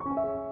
you